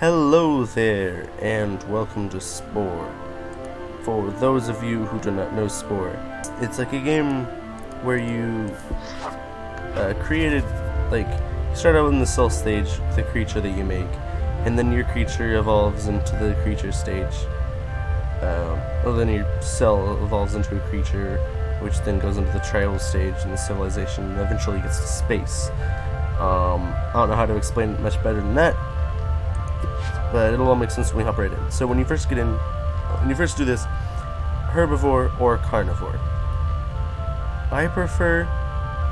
Hello there, and welcome to Spore. For those of you who do not know Spore, it's like a game where you uh, created, like, start out in the cell stage the creature that you make, and then your creature evolves into the creature stage. Um, well, then your cell evolves into a creature, which then goes into the tribal stage and the civilization, and eventually gets to space. Um, I don't know how to explain it much better than that, but it'll all make sense when we hop right in. So when you first get in, when you first do this, herbivore or carnivore. I prefer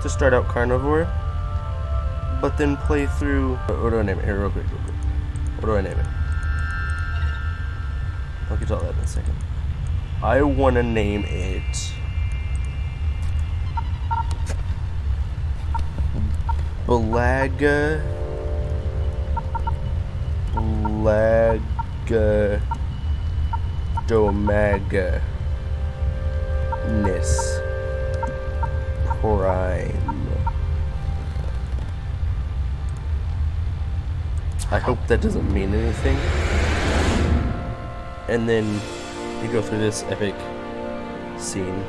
to start out carnivore, but then play through. What do I name it? Here, real quick, real quick. What do I name it? I'll get to all that in a second. I want to name it. Balaga. Balaga. Domaga. Ness. Prime. I hope that doesn't mean anything. And then you go through this epic scene.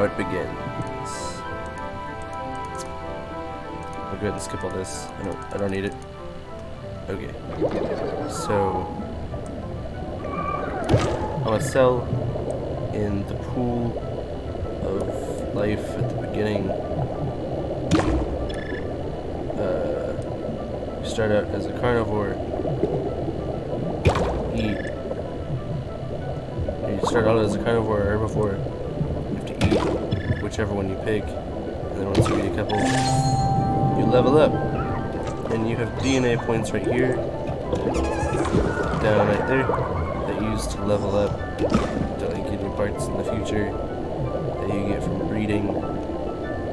Now it begins. I'll go ahead and skip all this. I don't I don't need it. Okay. So I'm gonna sell in the pool of life at the beginning. Uh, start out as a carnivore. Eat. You start out as a carnivore or herbivore whichever one you pick, and then once you eat a couple, you level up. And you have DNA points right here, down right there, that you use to level up, to like get new parts in the future that you get from breeding.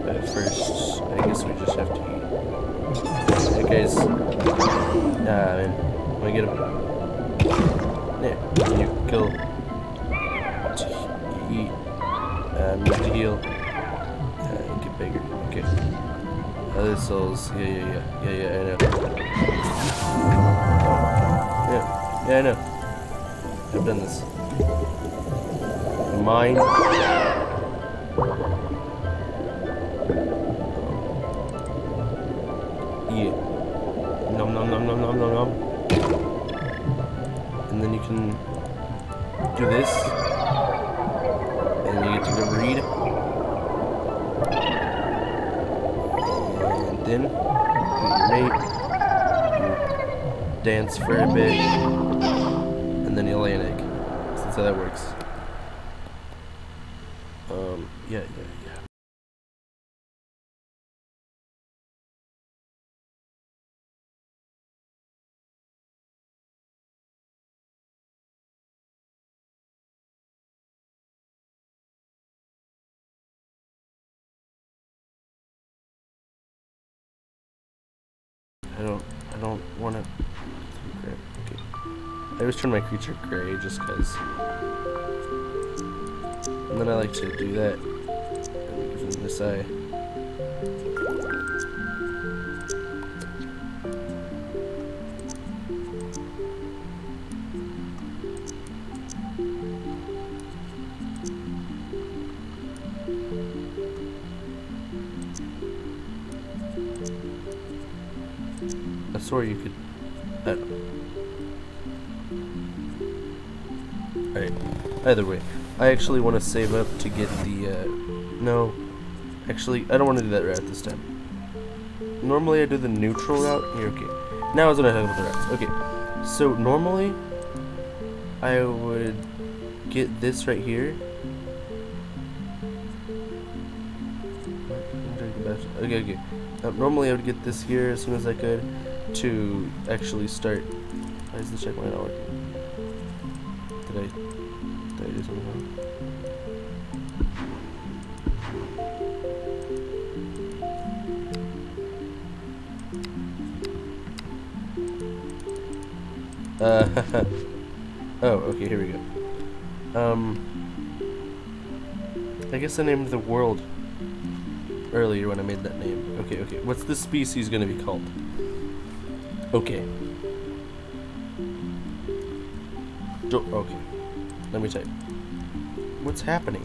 But first, I guess we just have to eat. Hey guys, nah man, let me get him. There, you kill, Souls. Yeah, yeah, yeah. Yeah, yeah, I know. Yeah, yeah, I know. I've done this. Mine. Yeah. Nom nom nom nom nom nom nom. And then you can do this and you get to go read. And then meet dance for a bit, and then you lay an egg. That's how that works. I don't, I don't want to. Okay. I always turn my creature gray just because. And then I like to do that. And this eye. I swore you could. Uh, Alright. Either way, I actually want to save up to get the. Uh, no. Actually, I don't want to do that right this time. normally I do the neutral route. Here, okay. Now is when I talk about the routes. Okay. So normally I would get this right here. Okay, okay. Uh, normally I would get this here as soon as I could to actually start. Why is the checkpoint not working? Did I, did I do something wrong? Uh, oh, okay, here we go. Um, I guess I named the world earlier when I made that name. Okay, okay. What's this species gonna be called? Okay. Do okay. Let me type. What's happening?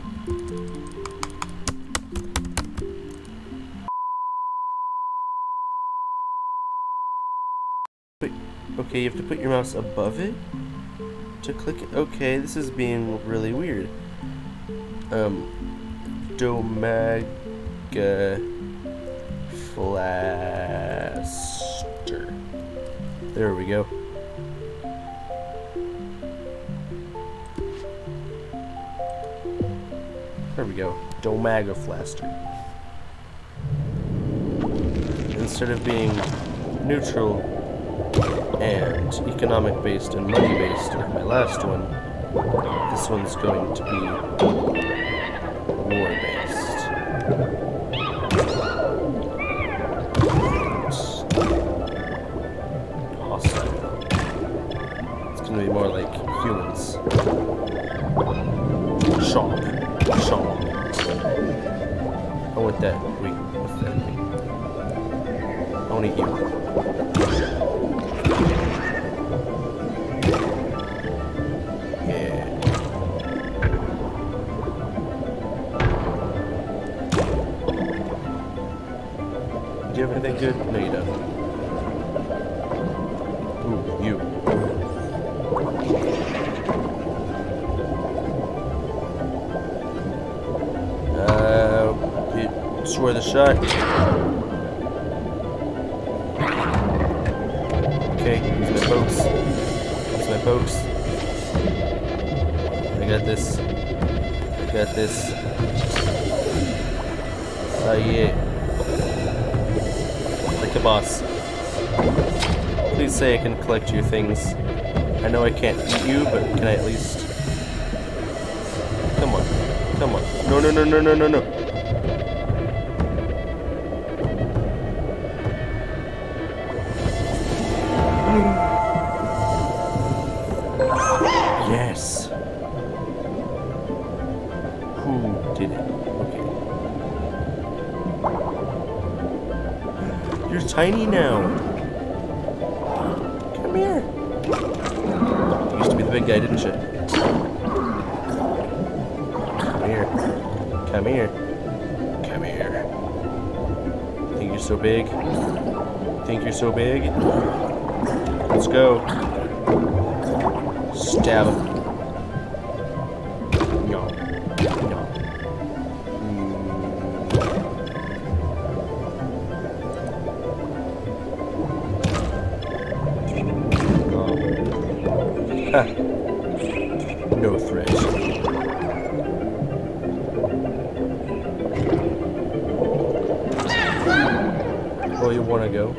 Okay, you have to put your mouse above it to click it. Okay, this is being really weird. Um, Domaga Flaster. There we go. There we go. Domaga Flaster. Instead of being neutral and economic based and money based like my last one, this one's going to be war based. Swear the shot. Okay, use my pokes. Use my pokes. I got this. I got this. Oh yeah. Like a boss. Please say I can collect your things. I know I can't eat you, but can I at least... Come on. Come on. No, no, no, no, no, no, no. Yes. Who did it? Okay. You're tiny now. Come here. You used to be the big guy, didn't you? Come here. Come here. Come here. Think you're so big? Think you're so big? Let's go. Stab him. No. No. Mm. Ha. No threat. Oh, you wanna go?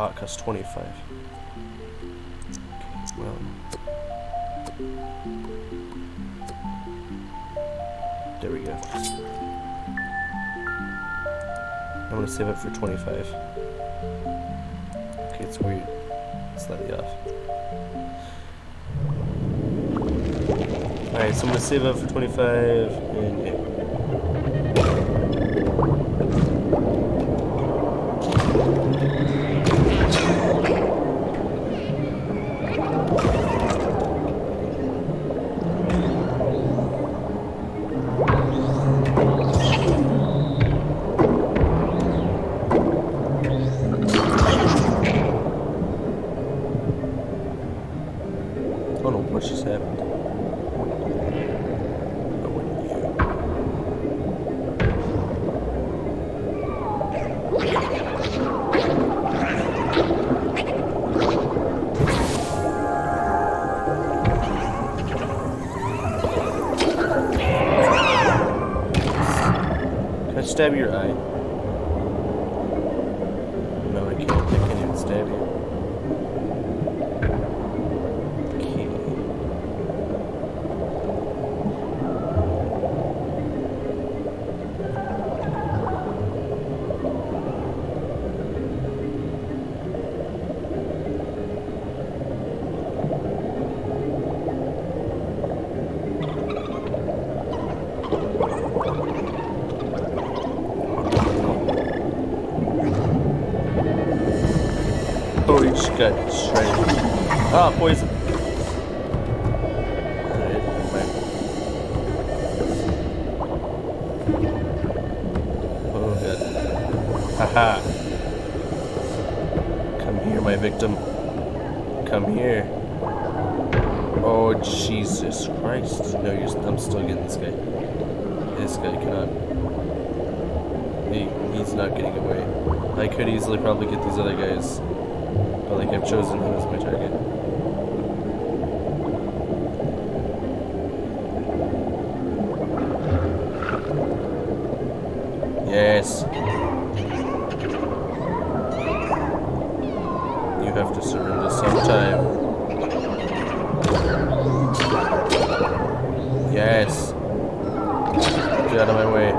Ah, it costs 25. Okay, well. There we go. I'm gonna save it for 25. Okay, it's weird. Slightly off. Alright, so I'm gonna save up for 25 and stab your eye? Haha. Come here, my victim. Come here. Oh, Jesus Christ. No, I'm still getting this guy. This guy cannot. He, he's not getting away. I could easily probably get these other guys. But like I've chosen him as my target. Yes. You have to surrender sometime. Yes. Get out of my way.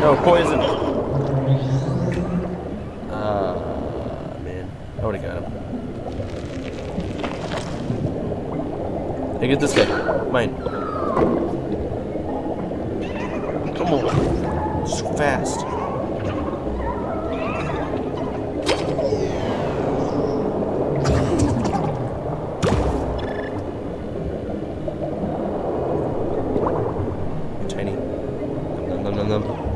No, poison! Ah, man. I would've got him. Hey, get this guy. Mine. Come on. So fast. You're tiny. Nom nom nom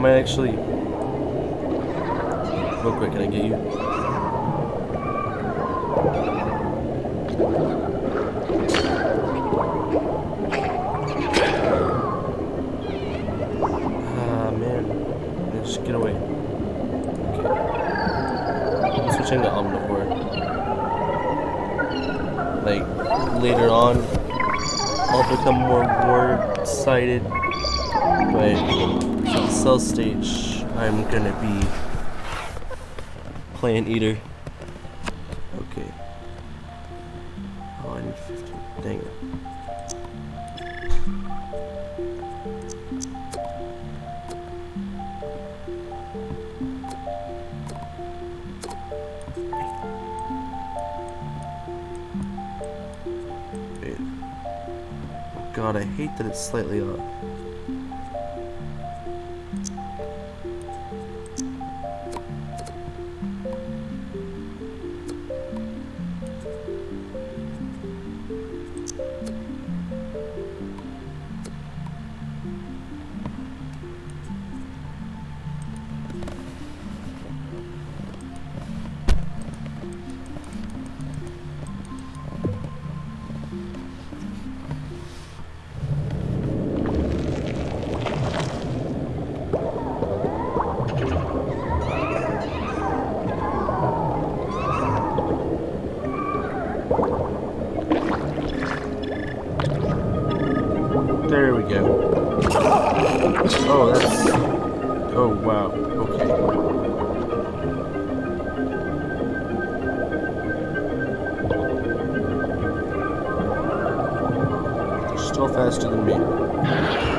might actually. Real quick, can I get you? Ah, man. Just get away. Switching to Omnivore. Like, later on, I'll become more word-sighted, but for the cell stage, I'm gonna be plant Eater. Okay. Oh, I need 15. Dang it. God, I hate that it's slightly off. Oh, that's. Oh, wow. Okay. Still faster than me.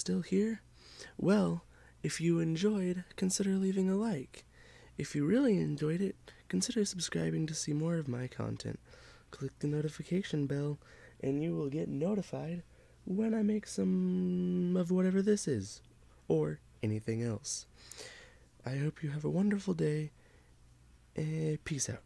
Still here? Well, if you enjoyed, consider leaving a like. If you really enjoyed it, consider subscribing to see more of my content. Click the notification bell, and you will get notified when I make some of whatever this is, or anything else. I hope you have a wonderful day, and peace out.